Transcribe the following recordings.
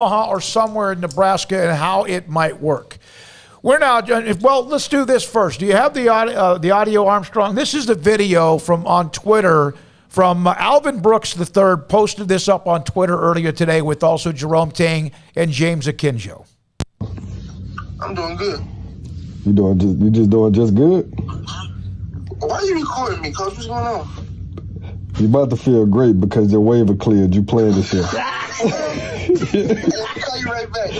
Omaha or somewhere in Nebraska and how it might work. We're now well. Let's do this first. Do you have the audio, uh, the audio, Armstrong? This is the video from on Twitter from uh, Alvin Brooks III. Posted this up on Twitter earlier today with also Jerome Tang and James Akinjo. I'm doing good. You doing just you just doing just good? Why are you recording me, Coach? What's going on? You're about to feel great because your waiver cleared. You playing this year. I'll call you right back.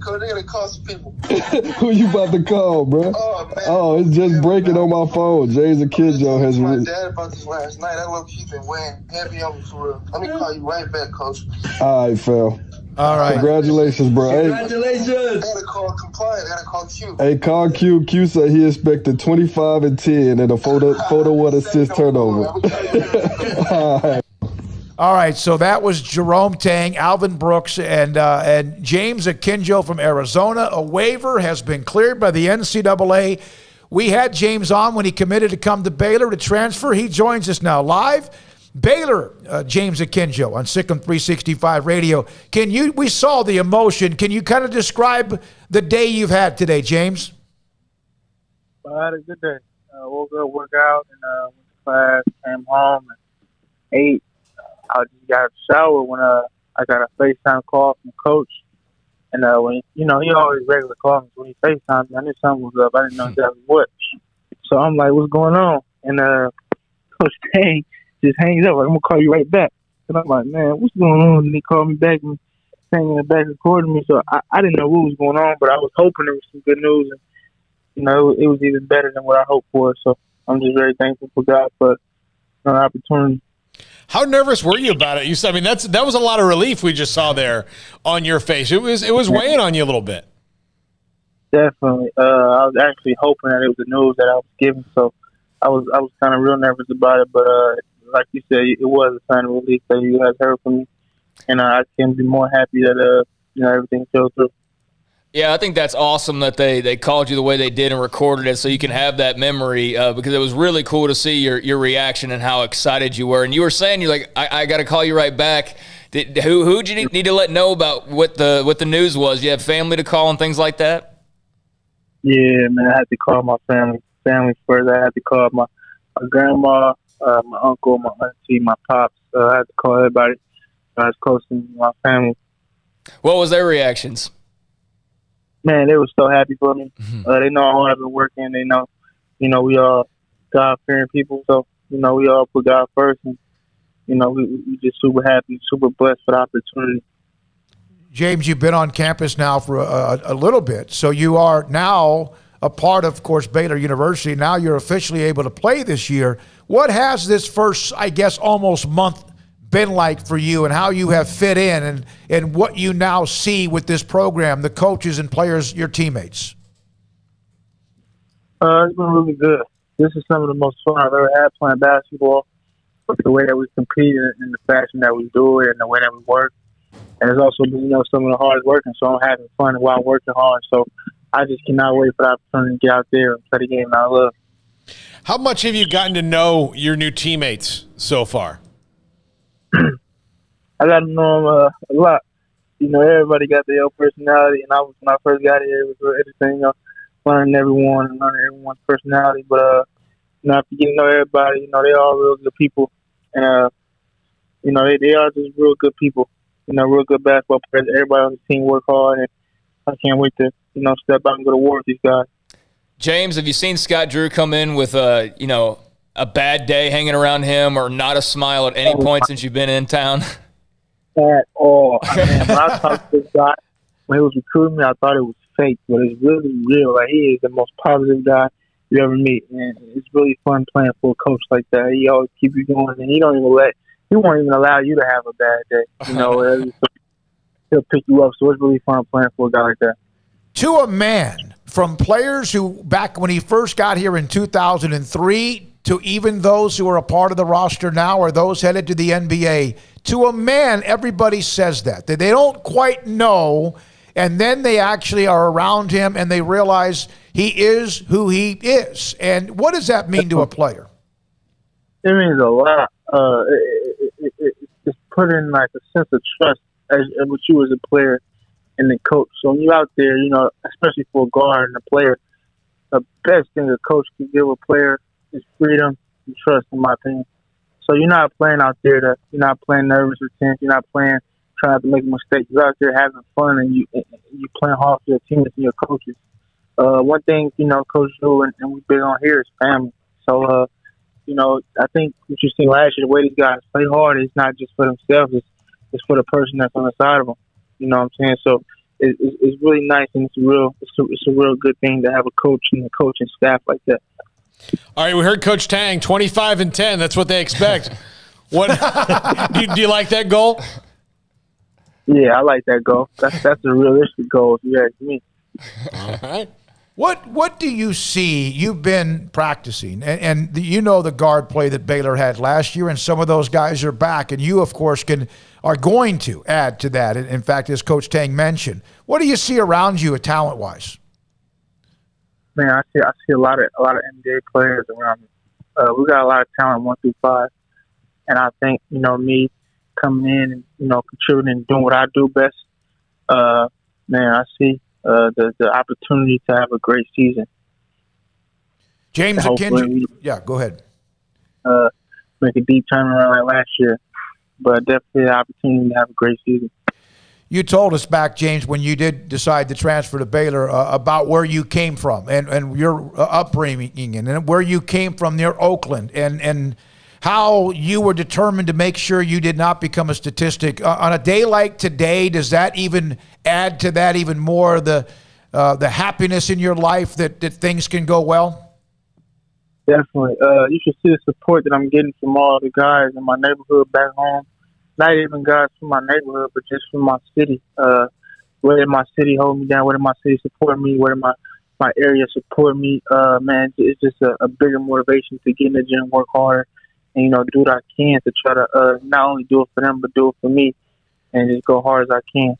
Coach, they call some people. Who you about to call, bro? Oh, man. Oh, it's just breaking on my phone. James Akinjo has. My Re- dad about this last night. I love keeping weighing heavy on me for real. Let me call you right back, Coach. All right, Phil. All right. Congratulations, bro. Hey, I gotta call compliant. I gotta call Q. hey, call Q. Q said he expected 25 and 10 and a photo photo one assist turnover. All right. All right, so that was Jerome Tang, Alvin Brooks, and uh, and James Akinjo from Arizona. A waiver has been cleared by the NCAA. We had James on when he committed to come to Baylor to transfer. He joins us now live. Baylor, uh, James Akinjo on SicEm 365 Radio. Can you? We saw the emotion. Can you kind of describe the day you've had today, James? I had a good day. Uh, woke up, worked out, and uh, went to class. Came home and ate. I just got a shower when uh, I got a FaceTime call from coach. And uh, when you know he always regular calls me when he FaceTime me, I knew something was up. I didn't know exactly what. So I'm like, "What's going on?" And uh, Coach Tang just hangs up. Like, I'm gonna call you right back. And I'm like, "Man, what's going on?" And he called me back and sang in the back recording me. So I, I didn't know what was going on, but I was hoping there was some good news. And you know, it was even better than what I hoped for. So I'm just very thankful for God for an opportunity. How nervous were you about it? You said, I mean, that's that was a lot of relief we just saw there on your face. It was it was weighing on you a little bit. Definitely. Uh, I was actually hoping that it was the news that I was given, so I was I was kind of real nervous about it. But uh, like you said, it was a sign of relief that you guys heard from me, and uh, I can be more happy that uh, you know everything fell through. Yeah, I think that's awesome that they they called you the way they did and recorded it, so you can have that memory. Uh, because it was really cool to see your your reaction and how excited you were. And you were saying you're like, I, I got to call you right back. Did, who who did you need to let know about what the what the news was? You have family to call and things like that. Yeah, man, I had to call my family family first. I had to call my my grandma, uh, my uncle, my auntie, my pops. Uh, I had to call everybody. I was close to my family. What was their reactions? Man, they were so happy for me. Uh, they know how I've been working. They know, you know, we all God fearing people. So, you know, we all put God first. And, you know, we, we just super happy, super blessed for the opportunity. James, you've been on campus now for a, a little bit, so you are now a part of, of course, Baylor University. Now you're officially able to play this year. What has this first, I guess, almost month been like for you and how you have fit in and, and what you now see with this program, the coaches and players, your teammates? Uh, it's been really good. This is some of the most fun I've ever had playing basketball. The way that we compete and the fashion that we do it and the way that we work. And it's also been, you know, some of the hardest working, so I'm having fun while working hard. So I just cannot wait for the opportunity to get out there and play the game that I love. How much have you gotten to know your new teammates so far? I got to know them uh, a lot. You know, everybody got their own personality, and I was when I first got here, it was real interesting. You know, learning everyone and learning everyone's personality. But uh, you know, after getting to know everybody, you know, they all real good people, and uh, you know, they they are just real good people. You know, real good basketball players. Everybody on the team work hard, and I can't wait to you know step out and go to war with these guys. James, have you seen Scott Drew come in with a you know a bad day hanging around him or not a smile at any point since you've been in town? At all. Oh, man, when I talked to this guy when he was recruiting me, I thought it was fake, but it's really real. Like he is the most positive guy you ever meet, and it's really fun playing for a coach like that. He always keep you going, and he don't even let he won't even allow you to have a bad day. You know, he'll pick you up. So it's really fun playing for a guy like that. To a man, from players who back when he first got here in 2003 to even those who are a part of the roster now or those headed to the NBA, to a man, everybody says that. They don't quite know, and then they actually are around him and they realize he is who he is. And what does that mean to a player? It means a lot. Uh, it, it, it, it's put in like a sense of trust as, as what you as a player and the coach. So when you're out there, you know, especially for a guard and a player, the best thing a coach can give a player is freedom and trust, in my opinion. So you're not playing out there to you're not playing nervous or tense. You're not playing trying to make a mistake. You're out there having fun and you you playing hard for your teammates and your coaches. Uh, one thing you know, Coach Drew and, and we big on here is family. So uh, you know, I think what you seen last year, the way these guys play hard is not just for themselves; it's, it's for the person that's on the side of them. You know what I'm saying? So it, it, it's really nice and it's real it's a, it's a real good thing to have a coach and a coaching staff like that. All right, we heard Coach Tang, 25 and 10. That's what they expect. what do, you, do you like that goal? Yeah, I like that goal. That's that's a realistic goal if you ask me. All right. What what do you see? You've been practicing, and, and the, you know the guard play that Baylor had last year, and some of those guys are back, and you of course can are going to add to that. In fact, as Coach Tang mentioned, what do you see around you, uh, talent wise? Man, I see I see a lot of a lot of NBA players around me. Uh, we got a lot of talent one through five, and I think you know me coming in and you know contributing and doing what I do best. Uh, man, I see uh, the the opportunity to have a great season. James Akinjo, yeah, go ahead. Uh, make a deep turnaround like last year, but definitely the opportunity to have a great season. You told us back, James, when you did decide to transfer to Baylor uh, about where you came from and, and your uh, upbringing and where you came from near Oakland and, and how you were determined to make sure you did not become a statistic. Uh, on a day like today, does that even add to that even more the, uh, the happiness in your life that, that things can go well? Definitely. Uh, you should see the support that I'm getting from all the guys in my neighborhood back home not even guys from my neighborhood, but just from my city. Uh, where did my city hold me down? Where did my city support me? Where did my my area support me? Uh, man, it's just a, a bigger motivation to get in the gym, work harder, and you know, do what I can to try to uh, not only do it for them, but do it for me, and just go hard as I can.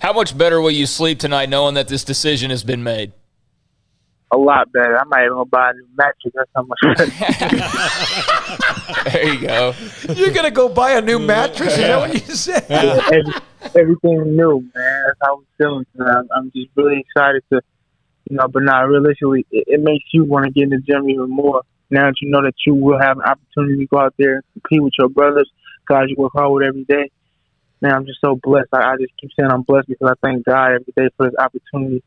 How much better will you sleep tonight knowing that this decision has been made? A lot better. I might even buy a new mattress. That's how much better. there you go. You're gonna go buy a new mattress? Is that what you said? Yeah, every, everything new, man. That's how I'm feeling. I'm, I'm just really excited to, you know. But not realistically, it, it makes you want to get in the gym even more. Now that you know that you will have an opportunity to go out there and compete with your brothers, guys you work hard with every day. Man, I'm just so blessed. I, I just keep saying I'm blessed because I thank God every day for this opportunity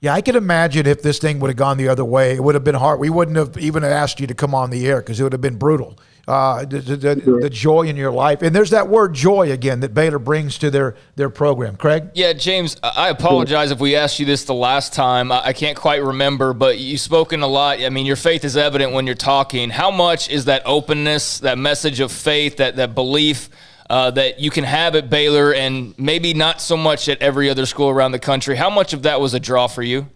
yeah, I can imagine if this thing would have gone the other way, it would have been hard. We wouldn't have even asked you to come on the air because it would have been brutal. Uh, the, the, the, joy in your life, and there's that word joy again that Baylor brings to their their program. Craig, yeah, James, I apologize if we asked you this the last time. I can't quite remember, but you've spoken a lot. I mean, your faith is evident when you're talking. How much is that openness, that message of faith, that that belief? Uh, that you can have at Baylor and maybe not so much at every other school around the country. How much of that was a draw for you?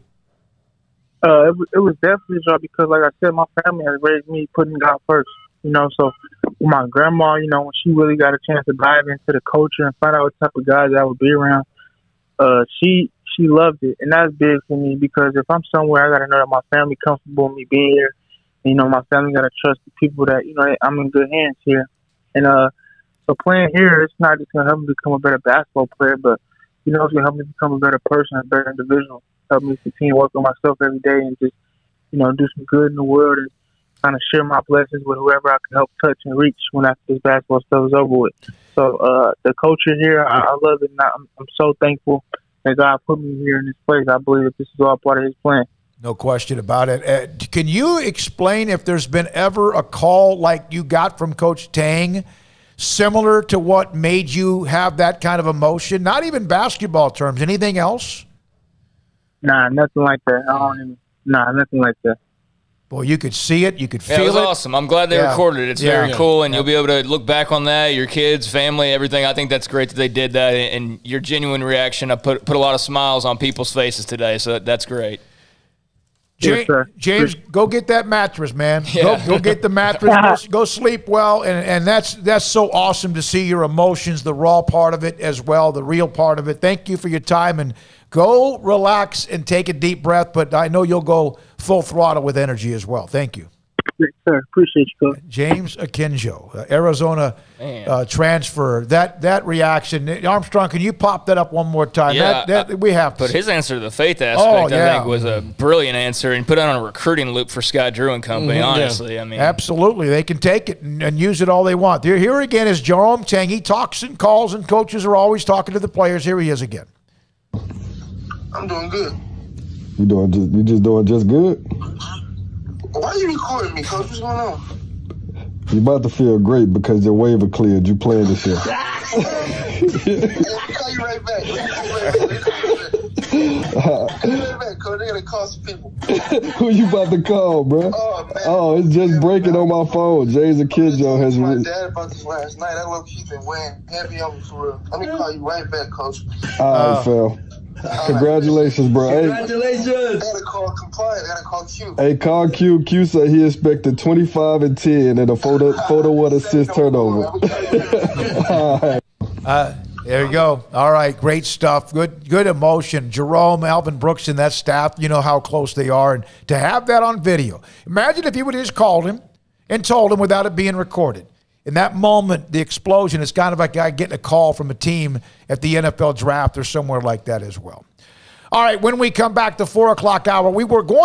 Uh, it, it was definitely a draw because, like I said, my family has raised me putting God first. You know, so my grandma, you know, when she really got a chance to dive into the culture and find out what type of guys I would be around, uh, she she loved it, and that's big for me because if I'm somewhere, I got to know that my family comfortable with me being here. You know, my family got to trust the people that you know I'm in good hands here, and uh, so playing here, it's not just gonna help me become a better basketball player, but you know, it's gonna help me become a better person, a better individual. Help me continue working on myself every day and just, you know, do some good in the world and kind of share my blessings with whoever I can help touch and reach when after this basketball stuff is over with. So uh, the culture here, I, I love it. And I'm, I'm so thankful that God put me here in this place. I believe that this is all part of His plan. No question about it. Uh, can you explain if there's been ever a call like you got from Coach Tang? Similar to what made you have that kind of emotion? Not even basketball terms. Anything else? Nah, nothing like that. I don't even, nah, nothing like that. Boy, you could see it. You could feel yeah, it. Was it was awesome. I'm glad they yeah. recorded it. It's yeah. very cool, and you'll be able to look back on that. Your kids, family, everything. I think that's great that they did that, and your genuine reaction. I put put a lot of smiles on people's faces today, so that's great. James, yes, James, go get that mattress, man. Yeah. Go, go get the mattress. go, go, sleep well, and and that's that's so awesome to see your emotions, the raw part of it as well, the real part of it. Thank you for your time, and go relax and take a deep breath. But I know you'll go full throttle with energy as well. Thank you. Yes, sir. Appreciate you, coach. James Akinjo, uh, Arizona uh, transfer. That that reaction, Armstrong. Can you pop that up one more time? Yeah, that, that, we have to. But see. his answer to the faith aspect, Oh, I think, was a brilliant answer and put it on a recruiting loop for Scott Drew and company. Honestly, I mean, Absolutely, they can take it and, and use it all they want. Here, here again is Jerome Tang. He talks and calls, and coaches are always talking to the players. Here he is again. I'm doing good. You doing just you just doing just good. Why you recording me, coach? What's going on? You about to feel great because your waiver cleared. You playing this year. I'll call you right back. I'll call you right back, coach. They gotta call some people. Who you about to call, bro? Oh man. Oh, it's just breaking on my phone. James Akinjo has. my Re- dad about this last night. I low key been weighing heavy on me for real. Let me call you right back, coach. All right, uh, Phil. Congratulations, bro. Hey, I gotta call compliant. I gotta call Q. hey, call Q. Q said he expected 25 and 10 and a photo photo one assist turnover. All right. Uh, there you go. All right, great stuff. Good, good emotion. Jerome, Alvin Brooks, and that staff. You know how close they are, and to have that on video. Imagine if you would have just called him and told him without it being recorded. In that moment, the explosion is kind of like a getting a call from a team at the NFL draft or somewhere like that as well. All right, when we come back to four o'clock hour, we were going.